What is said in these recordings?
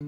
Hey,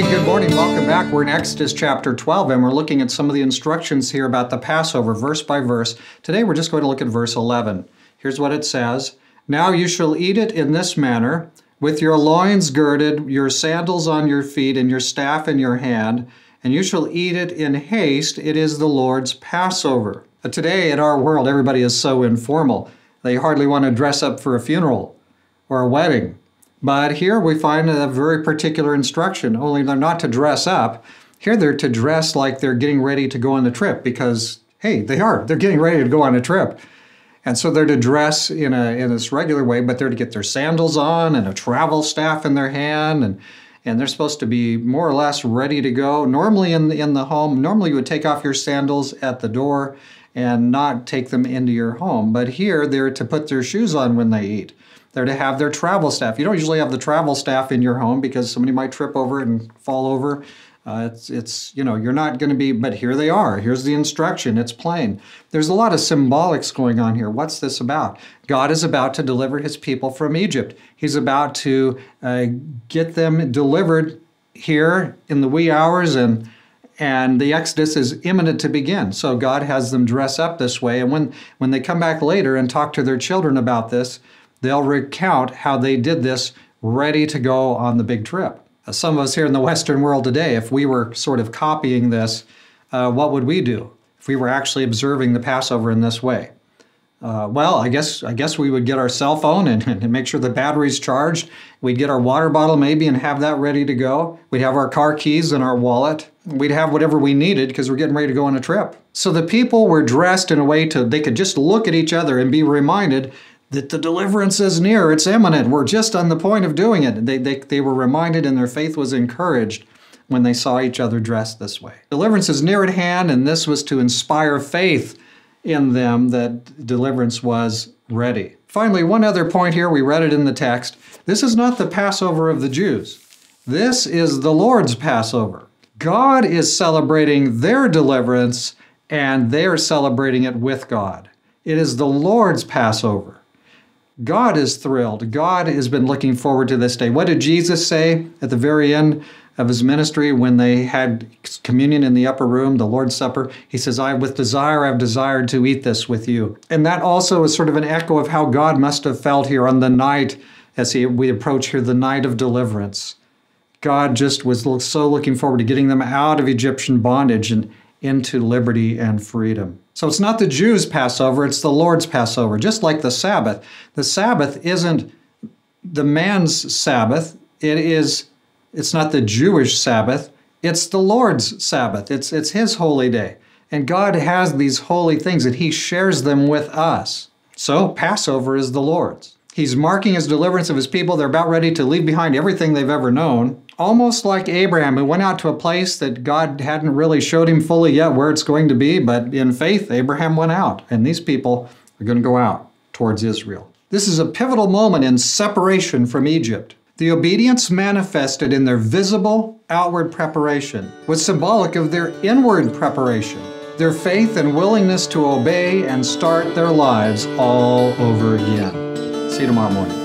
good morning. Welcome back. We're in Exodus chapter 12, and we're looking at some of the instructions here about the Passover, verse by verse. Today, we're just going to look at verse 11. Here's what it says Now you shall eat it in this manner, with your loins girded, your sandals on your feet, and your staff in your hand, and you shall eat it in haste. It is the Lord's Passover. But today, in our world, everybody is so informal. They hardly want to dress up for a funeral or a wedding. But here we find a very particular instruction, only they're not to dress up. Here they're to dress like they're getting ready to go on the trip because, hey, they are. They're getting ready to go on a trip. And so they're to dress in, a, in this regular way, but they're to get their sandals on and a travel staff in their hand. And, and they're supposed to be more or less ready to go. Normally in the, in the home, normally you would take off your sandals at the door and not take them into your home. But here they're to put their shoes on when they eat. They're to have their travel staff. You don't usually have the travel staff in your home because somebody might trip over and fall over. Uh, it's, it's, you know, you're not going to be, but here they are. Here's the instruction. It's plain. There's a lot of symbolics going on here. What's this about? God is about to deliver his people from Egypt. He's about to uh, get them delivered here in the wee hours and and the exodus is imminent to begin so god has them dress up this way and when when they come back later and talk to their children about this they'll recount how they did this ready to go on the big trip. Uh, some of us here in the Western world today, if we were sort of copying this, uh, what would we do if we were actually observing the Passover in this way? Uh, well, I guess I guess we would get our cell phone and, and, make sure the battery's charged. We'd get our water bottle maybe and have that ready to go. We'd have our car keys and our wallet. We'd have whatever we needed because we're getting ready to go on a trip. So the people were dressed in a way to they could just look at each other and be reminded that the deliverance is near, it's imminent. We're just on the point of doing it. They, they, they were reminded and their faith was encouraged when they saw each other dressed this way. Deliverance is near at hand, and this was to inspire faith in them that deliverance was ready. Finally, one other point here, we read it in the text. This is not the Passover of the Jews. This is the Lord's Passover. God is celebrating their deliverance, and they are celebrating it with God. It is the Lord's Passover. God is thrilled. God has been looking forward to this day. What did Jesus say at the very end of his ministry when they had communion in the upper room, the Lord's Supper? He says, I with desire I've desired to eat this with you. And that also is sort of an echo of how God must have felt here on the night as he, we approach here the night of deliverance. God just was so looking forward to getting them out of Egyptian bondage and into liberty and freedom. So it's not the Jews' Passover, it's the Lord's Passover, just like the Sabbath. The Sabbath isn't the man's Sabbath, it is it's not the Jewish Sabbath, it's the Lord's Sabbath. It's it's his holy day. And God has these holy things and he shares them with us. So Passover is the Lord's. He's marking his deliverance of his people. They're about ready to leave behind everything they've ever known. Almost like Abraham, who went out to a place that God hadn't really showed him fully yet where it's going to be, but in faith, Abraham went out. And these people are going to go out towards Israel. This is a pivotal moment in separation from Egypt. The obedience manifested in their visible outward preparation was symbolic of their inward preparation, their faith and willingness to obey and start their lives all over again. See you tomorrow morning.